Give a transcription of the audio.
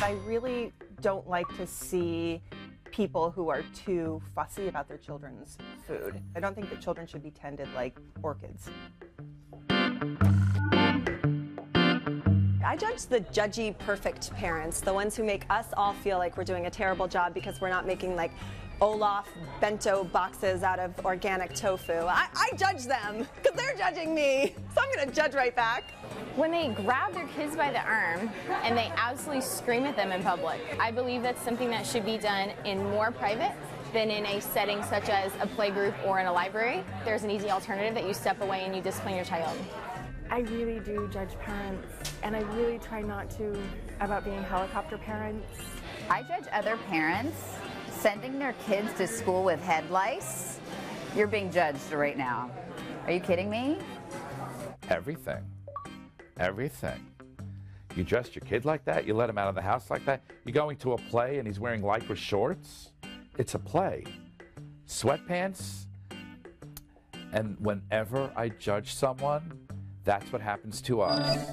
I really don't like to see people who are too fussy about their children's food. I don't think that children should be tended like orchids. I judge the judgy, perfect parents, the ones who make us all feel like we're doing a terrible job because we're not making like Olaf bento boxes out of organic tofu. I, I judge them because they're judging me. So I'm going to judge right back. When they grab their kids by the arm and they absolutely scream at them in public, I believe that's something that should be done in more private than in a setting such as a playgroup or in a library. There's an easy alternative that you step away and you discipline your child. I really do judge parents, and I really try not to about being helicopter parents. I judge other parents sending their kids to school with head lice. You're being judged right now. Are you kidding me? Everything. Everything. You dress your kid like that? You let him out of the house like that? You're going to a play and he's wearing lycra shorts? It's a play. Sweatpants? And whenever I judge someone, that's what happens to us.